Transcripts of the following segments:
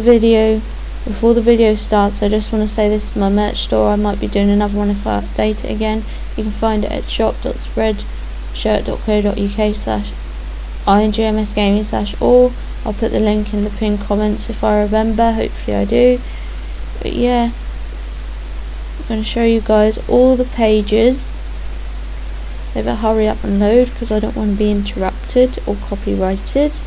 video before the video starts I just want to say this is my merch store I might be doing another one if I update it again. You can find it at shop.spreadshirt.co.uk slash ingmsgaming slash all. I'll put the link in the pinned comments if I remember hopefully I do. But yeah I'm going to show you guys all the pages. Never hurry up and load because I don't want to be interrupted or copyrighted.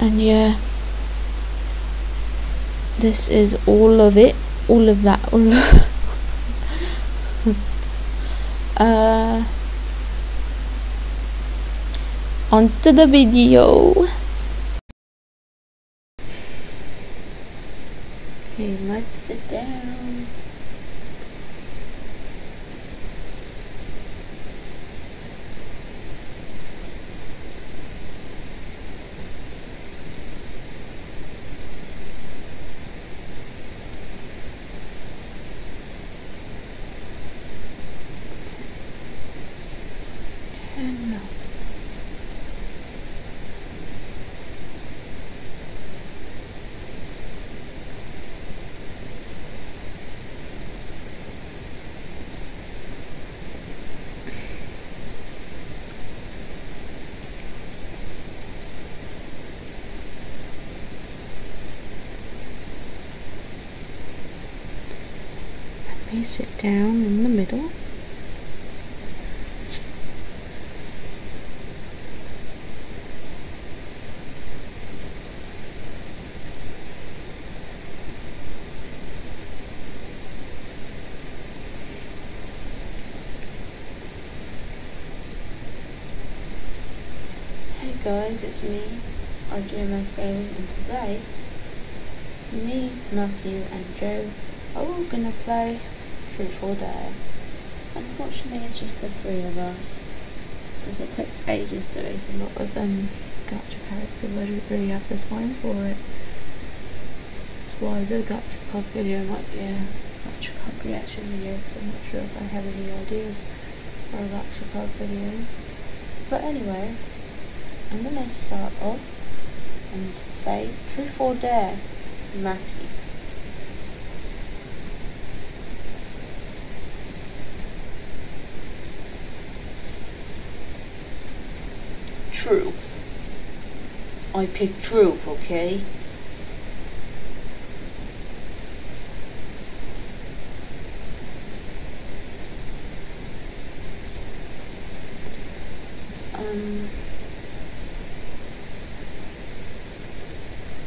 And yeah this is all of it. All of that. All of uh onto the video. Okay let's sit down Me sit down in the middle. Hey guys, it's me, RGMS Gaming, and today, me, Matthew, and Joe are all gonna play Truth or Dare. Unfortunately, it's just the three of us, because it takes ages to make a lot of um, gacha characters. I don't really have the time for it. That's why the gacha card video might be a gacha card reaction video, I'm not sure if I have any ideas for a gacha card video. But anyway, I'm gonna start off and say truth or dare, Matthew. Truth. I pick truth, okay? Um.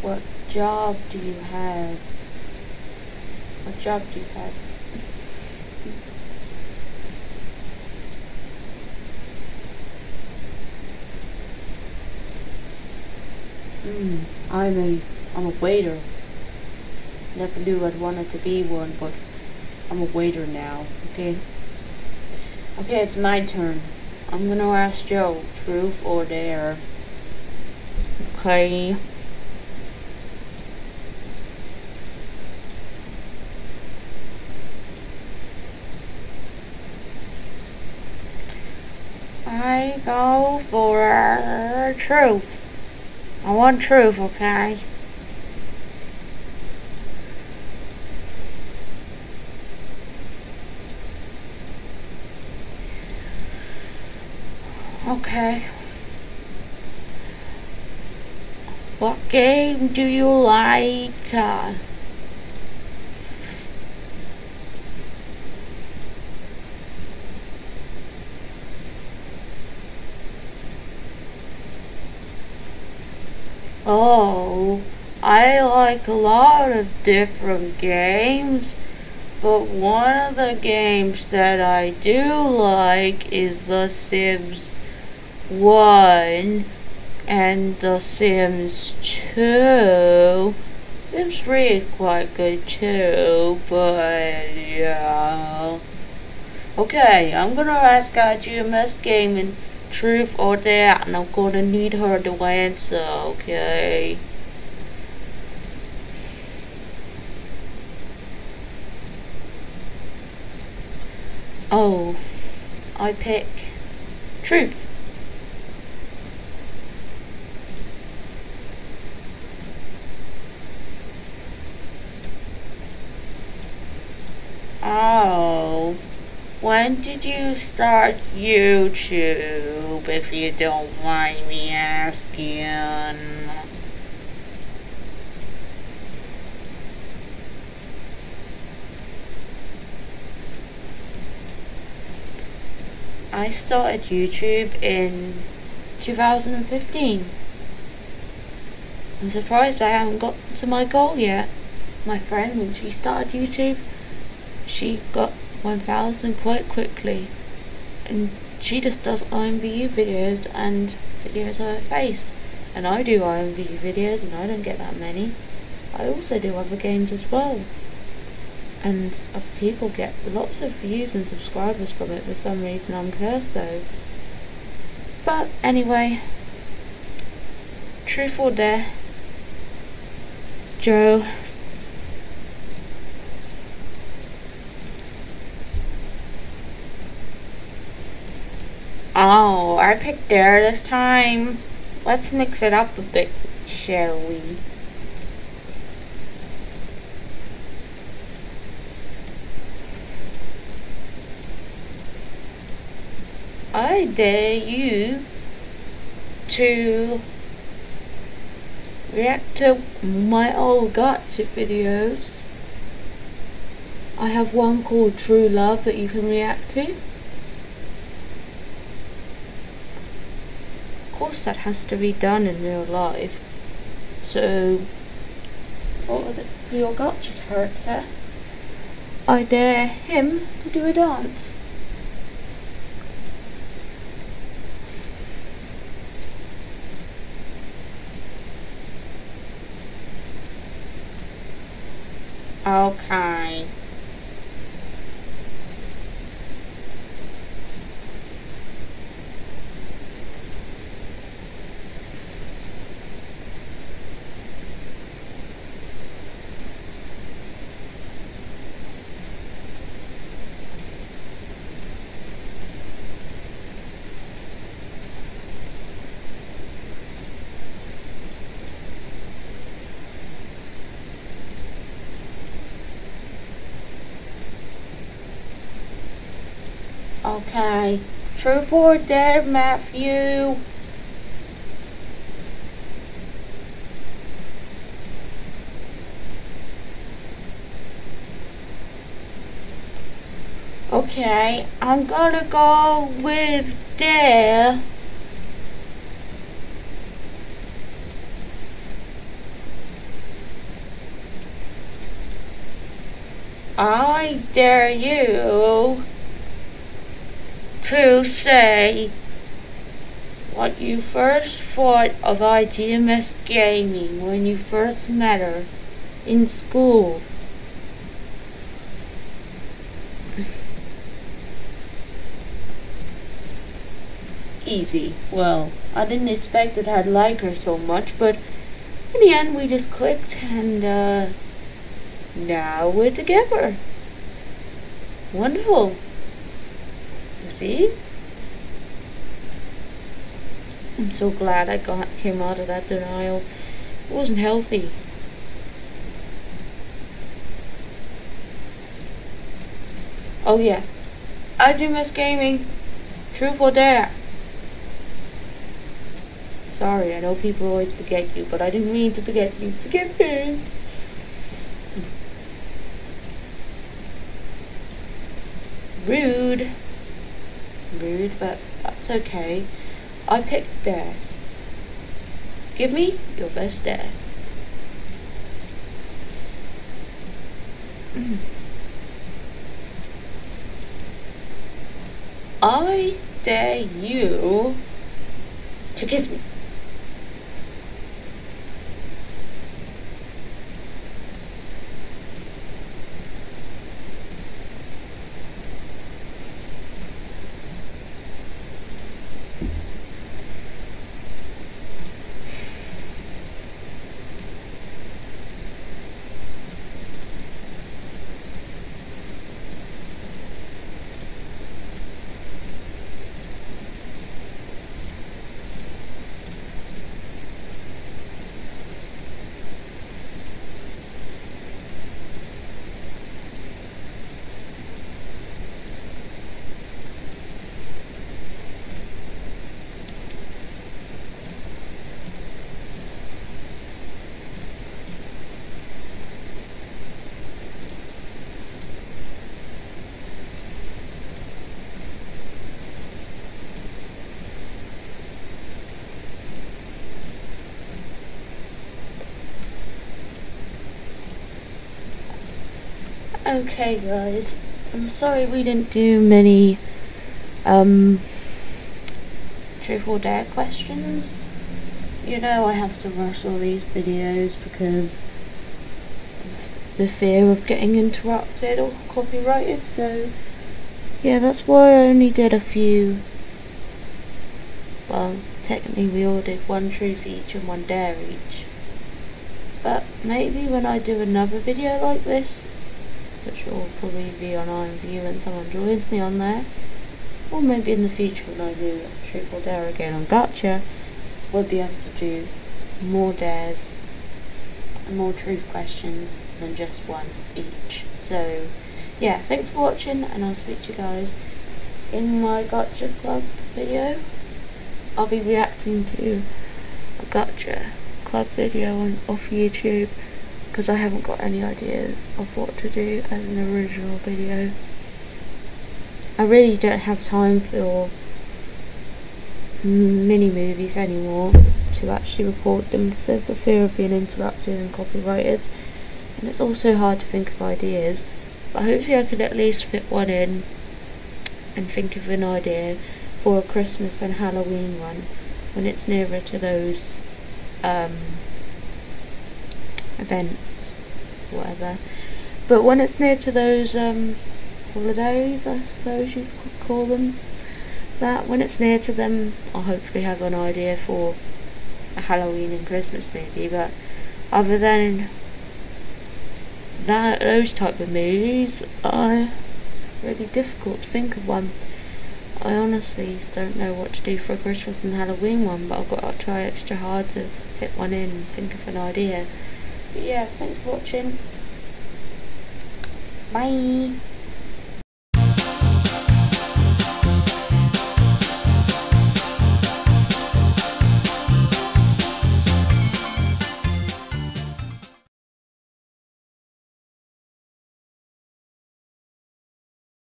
What job do you have? What job do you have? Hmm, I'm a, I'm a waiter. Never knew I'd wanted to be one, but I'm a waiter now, okay? Okay, it's my turn. I'm gonna ask Joe, truth or dare. Okay. I go for truth. I want truth, okay? Okay. What game do you like? Uh, Oh, I like a lot of different games, but one of the games that I do like is The Sims 1 and The Sims 2. Sims 3 is quite good too, but yeah. Okay, I'm gonna ask our GMS Gaming truth or dare and I'm gonna need her to answer, okay? I pick truth. Oh, when did you start YouTube, if you don't mind me asking? I started YouTube in 2015. I'm surprised I haven't got to my goal yet. My friend, when she started YouTube, she got 1000 quite quickly. And she just does IMVU videos and videos of her face. And I do IMVU videos and I don't get that many. I also do other games as well and people get lots of views and subscribers from it for some reason. I'm cursed though. But anyway, truth or dare, Joe. Oh, I picked dare this time. Let's mix it up a bit, shall we? I dare you to react to my old gacha videos. I have one called True Love that you can react to. Of course that has to be done in real life. So, for, the, your gacha character, I dare him to do a dance. Okay. Okay. True or dare, Matthew? Okay, I'm gonna go with dare. I dare you to say what you first thought of IGMS Gaming when you first met her in school. Easy. Well, I didn't expect that I'd like her so much, but in the end we just clicked and uh, now we're together. Wonderful see? I'm so glad I got came out of that denial. It wasn't healthy. Oh yeah. I do miss gaming. Truth or dare. Sorry, I know people always forget you, but I didn't mean to forget you. Forgive me. Rude but that's okay. I picked dare. Give me your best dare. I dare you to kiss me. Okay guys, I'm sorry we didn't do many um truth or dare questions. You know I have to rush all these videos because the fear of getting interrupted or copyrighted so yeah that's why I only did a few. Well technically we all did one truth each and one dare each. But maybe when I do another video like this which will probably be on IMVU when someone joins me on there or maybe in the future when I do or Dare again on Gacha, we'll be able to do more dares and more truth questions than just one each. So yeah, thanks for watching and I'll speak to you guys in my Gacha Club video. I'll be reacting to a Gacha Club video on off YouTube because I haven't got any idea of what to do as an original video. I really don't have time for mini movies anymore to actually record them because there's the fear of being interrupted and copyrighted and it's also hard to think of ideas but hopefully I could at least fit one in and think of an idea for a Christmas and Halloween one when it's nearer to those um, events whatever but when it's near to those um, holidays, I suppose you could call them that. When it's near to them, I'll hopefully have an idea for a Halloween and Christmas movie, but other than that, those type of movies, I, it's really difficult to think of one. I honestly don't know what to do for a Christmas and Halloween one, but I've got to try extra hard to fit one in and think of an idea. But yeah, thanks for watching. Bye.